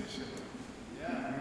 competition. Yeah.